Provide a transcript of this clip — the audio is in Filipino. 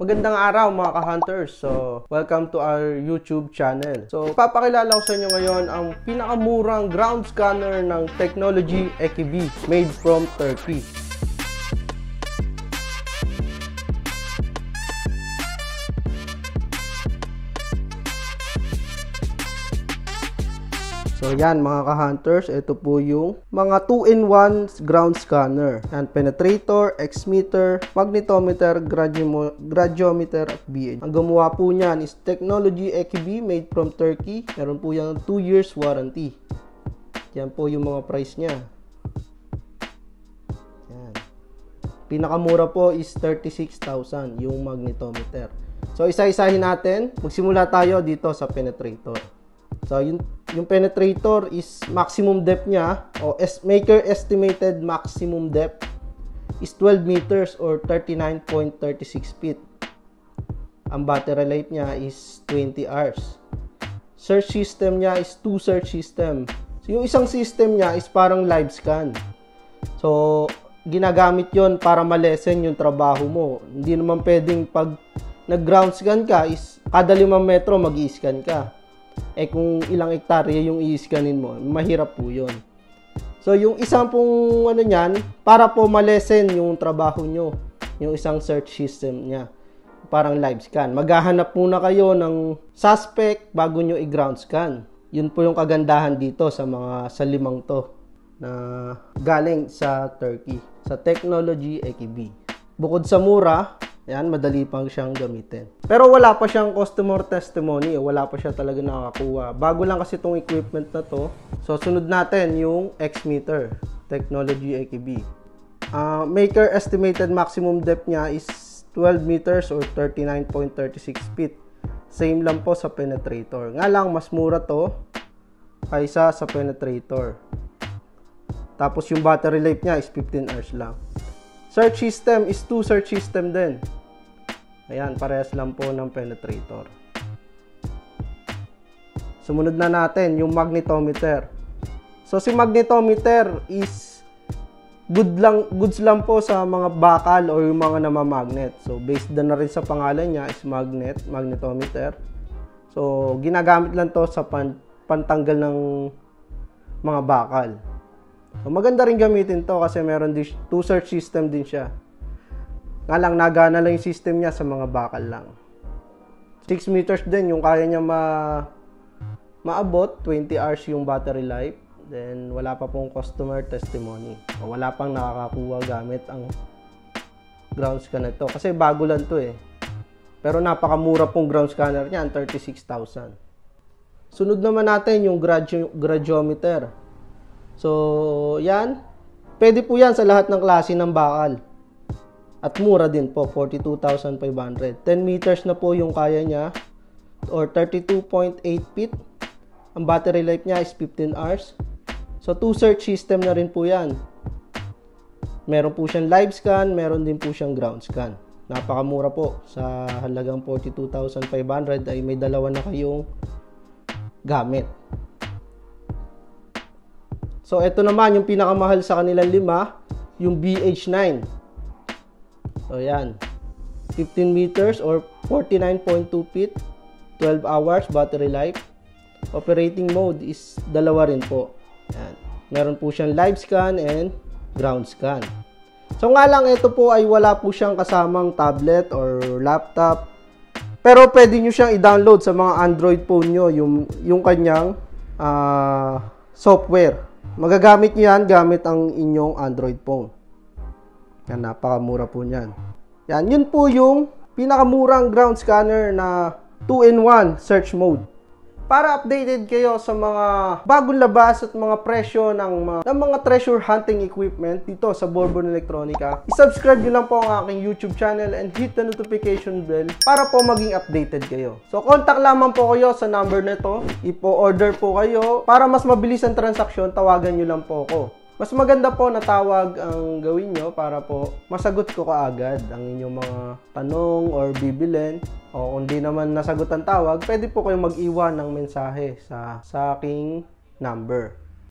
Magandang araw mga ka-hunters. So, welcome to our YouTube channel. So, papakilala ko sa inyo ngayon ang pinakamurang ground scanner ng technology Ekibi made from Turkey. So yan mga ka-hunters, ito po yung mga 2-in-1 ground scanner. Yan, penetrator, X-meter, magnetometer, gradiometer at BH. Ang gumawa po niyan is Technology EKB made from Turkey. Meron po yan 2 years warranty. Yan po yung mga price niya. Yan. Pinakamura po is 36,000 yung magnetometer. So isa-isahin natin. Magsimula tayo dito sa penetrator. So, yung, yung penetrator is maximum depth niya, o es, maker estimated maximum depth is 12 meters or 39.36 feet. Ang battery life niya is 20 hours. Search system niya is two search system. So, yung isang system niya is parang live scan. So, ginagamit yon para malesen yung trabaho mo. Hindi naman pwedeng pag nag-ground scan ka is kada 5 metro mag-i-scan ka eh kung ilang ektarya yung i-scanin mo, mahirap po yun. So, yung isang pong ano niyan, para po malesen yung trabaho nyo, yung isang search system niya. Parang live scan. Maghahanap muna kayo ng suspect bago nyo i-ground scan. Yun po yung kagandahan dito sa mga sa limang to na galing sa Turkey, sa Technology EKB. Bukod sa mura, yan, madali pang siyang gamitin. Pero wala pa siyang customer testimony. Wala pa siya talaga nakakuha. Bago lang kasi itong equipment na to. So, sunod natin yung X-meter. Technology AKB. Uh, maker estimated maximum depth niya is 12 meters or 39.36 feet. Same lang po sa penetrator. Nga lang, mas mura to kaysa sa penetrator. Tapos yung battery life niya is 15 hours lang. Search system is two search system din. Ayan, parehas lang po ng penetrator. Sumunod na natin yung magnetometer. So si magnetometer is good lang goods lang po sa mga bakal or yung mga namamagnet. So based na rin sa pangalan niya is magnet, magnetometer. So ginagamit lang to sa pan, pantanggal ng mga bakal. So maganda rin gamitin to kasi meron din two search system din siya. Nga lang, nagana lang yung system niya sa mga bakal lang. 6 meters din yung kaya niya ma maabot. 20 hours yung battery life. Then, wala pa pong customer testimony. O, wala pang nakakakuha gamit ang ground scanner to. Kasi bago lang to eh. Pero napakamura pong ground scanner niya, 36,000. Sunod naman natin yung gradu- gradiometer. So, yan. Pwede po yan sa lahat ng klase ng bakal. At mura din po, 42,500. 10 meters na po yung kaya niya or 32.8 feet. Ang battery life niya is 15 hours. So, two search system na rin po yan. Meron po siyang live scan, meron din po siyang ground scan. Napakamura po. Sa halagang 42,500 ay may dalawa na kayong gamit. So, ito naman yung pinakamahal sa kanilang lima, yung BH9. So, yan. 15 meters or 49.2 feet. 12 hours battery life. Operating mode is dalawa rin po. Yan. Meron po siyang live scan and ground scan. So nga lang, ito po ay wala po siyang kasamang tablet or laptop. Pero pwede nyo siyang i-download sa mga Android phone nyo, yung, yung kanyang uh, software. Magagamit nyo yan gamit ang inyong Android phone. Yan, napakamura po niyan. Yan, yun po yung pinakamurang ground scanner na 2-in-1 search mode. Para updated kayo sa mga bagong labas at mga presyo ng mga, ng mga treasure hunting equipment dito sa Bourbon Electronica, i-subscribe nyo lang po ang aking YouTube channel and hit the notification bell para po maging updated kayo. So, contact lamang po kayo sa number na to. Ipo-order po kayo. Para mas mabilis ang transaksyon, tawagan nyo lang po ako. Mas maganda po na tawag ang gawin nyo para po masagot ko kaagad ang inyong mga tanong or bibilin. O kung di naman nasagot ang tawag, pwede po kayong mag-iwan ng mensahe sa, sa aking number.